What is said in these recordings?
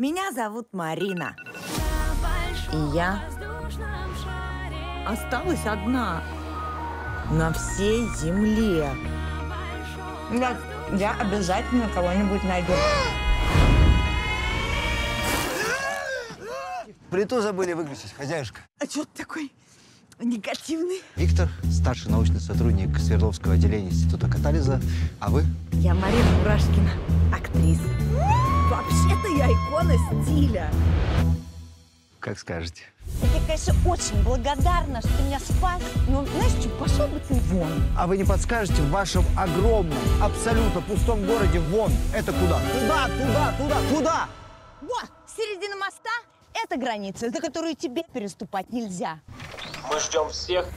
Меня зовут Марина. И я осталась одна на всей земле. Я, я обязательно кого-нибудь найду. Плиту забыли выключить, хозяюшка. А что ты такой негативный? Виктор, старший научный сотрудник Свердловского отделения Института катализа. А вы? Я Марина Мурашкина, актриса. Икона стиля. Как скажете. Я конечно, очень благодарна, что ты меня спас. Но, знаешь что, пошел бы ты вон. А вы не подскажете, в вашем огромном, абсолютно пустом городе вон, это куда? Туда, туда, туда, туда! Во, середина моста – это граница, за которую тебе переступать нельзя. Мы ждем всех.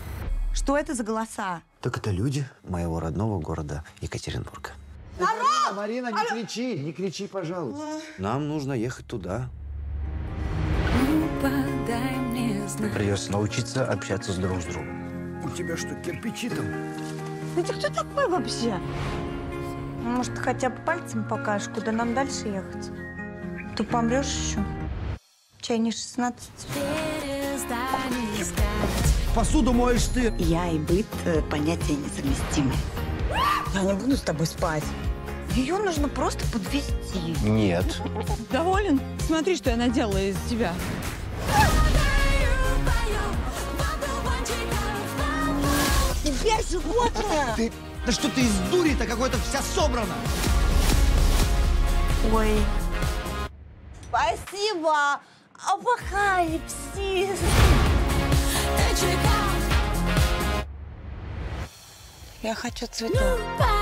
Что это за голоса? Так это люди моего родного города Екатеринбурга. Марина, не кричи, не кричи, пожалуйста. Нам нужно ехать туда. Придется научиться общаться с друг с другом. У тебя что, кирпичи там? Ты кто такой вообще? Может, хотя бы пальцем покажешь, куда нам дальше ехать? Ты помрешь еще. Чай не 16. Посуду моешь ты. Я и быт э, понятия несовместимы. Я не буду с тобой спать. Ее нужно просто подвести. Нет. Доволен? Смотри, что я наделала из тебя. Теперь животное! Ты, да что ты из дури-то какой-то вся собрана? Ой. Спасибо, апокалипсис. Я хочу цветов.